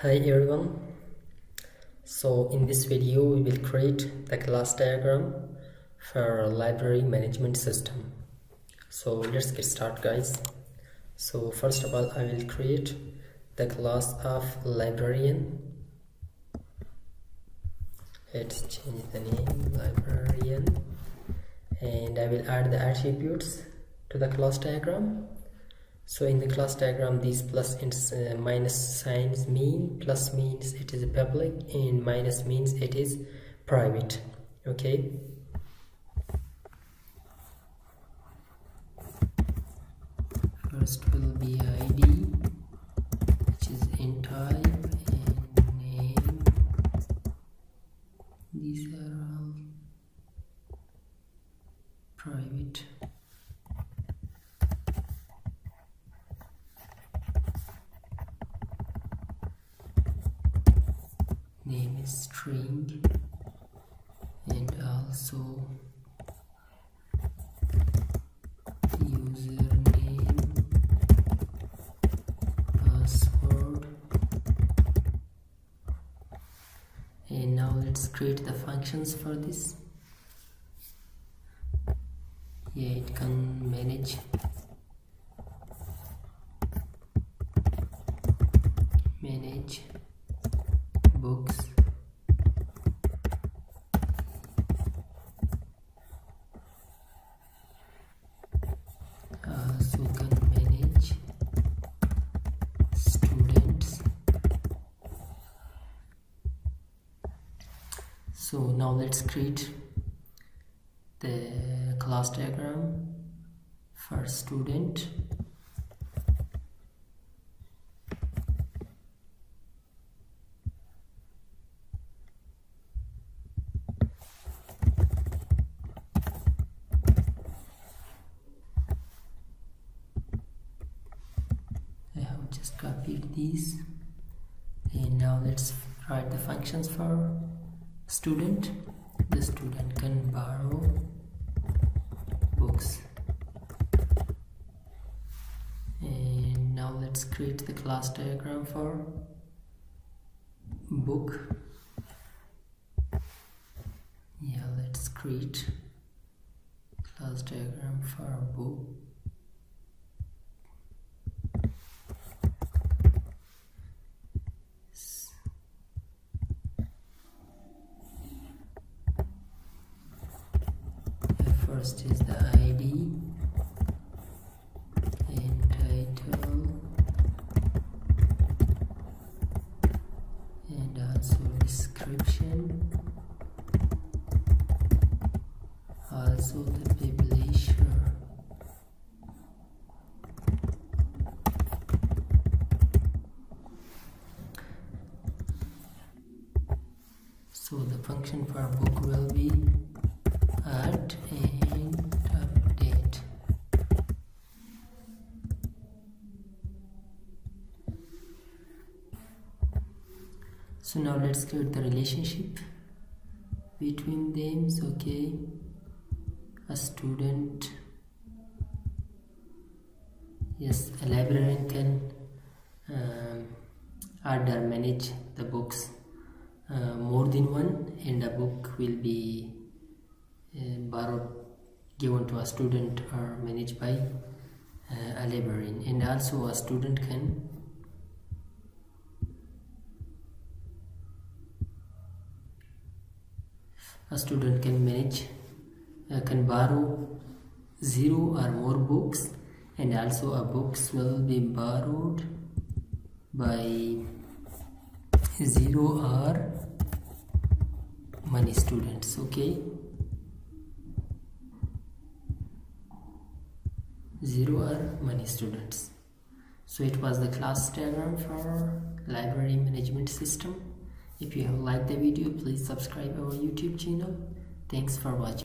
Hi everyone. So in this video we will create the class diagram for library management system. So let's get started guys. So first of all I will create the class of librarian. Let's change the name librarian and I will add the attributes to the class diagram so in the class diagram these plus and uh, minus signs mean plus means it is public and minus means it is private okay? First will be id which is in type and name. These are all private name is string and also username password. And now let's create the functions for this. Yeah it can manage manage books also can manage students so now let's create the class diagram for student. I have just copied these. And now let's write the functions for student. The student can borrow books. And now let's create the class diagram for book. Yeah let's create class diagram for book first is the id and title and also description. Also the publisher. So the function for book will be add and update so now let's create the relationship between them so okay. A student yes a librarian can um, add or manage the books uh, more than one and a book will be uh, borrowed given to a student or managed by uh, a librarian. And also a student can a student can manage uh, can borrow zero or more books and also a books will be borrowed by zero or many students okay? Zero or many students. So it was the class diagram for library management system if you have liked the video please subscribe our youtube channel. Thanks for watching